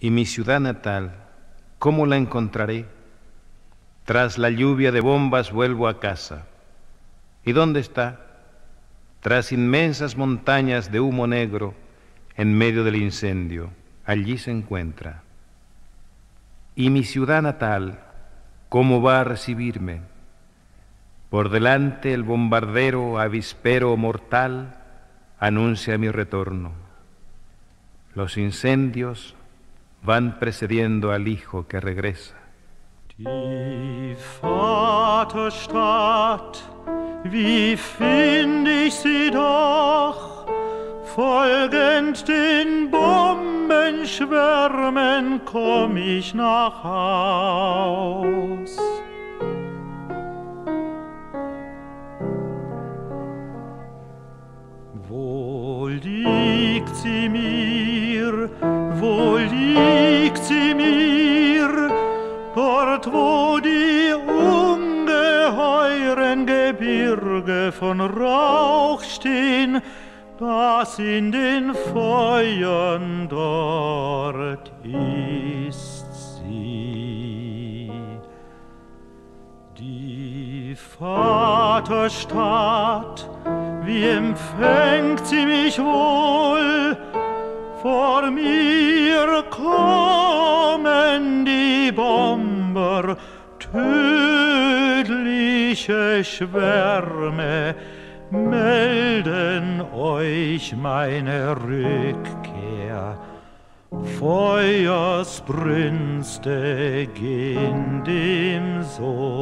Y mi ciudad natal, ¿cómo la encontraré? Tras la lluvia de bombas vuelvo a casa. ¿Y dónde está? Tras inmensas montañas de humo negro, en medio del incendio, allí se encuentra. Y mi ciudad natal, ¿cómo va a recibirme? Por delante el bombardero avispero mortal anuncia mi retorno. Los incendios van precediendo al hijo que regresa. Die Vaterstadt, wie find ich sie doch, folgend den Bombenschwärmen komm ich nach Haus. Wohl liegt sie mir, wohl liegt sie mir, dort wo die ungeheuren Gebirge von Rauch stehen, das in den Feuern dort ist sie. Die Vaterstadt, wie empfängt sie mich wohl? Vor mir kommen die Bomber, tödliche Schwärme, melden euch meine Rückkehr. Feuersbrünste gehen dem Sohn